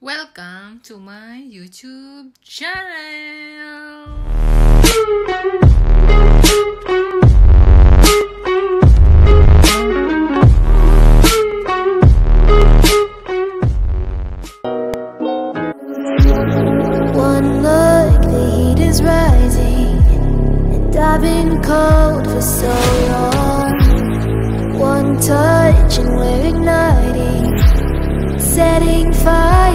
Welcome to my YouTube channel. One look, the heat is rising, and I've been cold for so long. One touch, and we're igniting, setting fire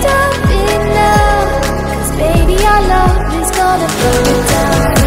Stop it now. Cause baby our love is gonna burn down.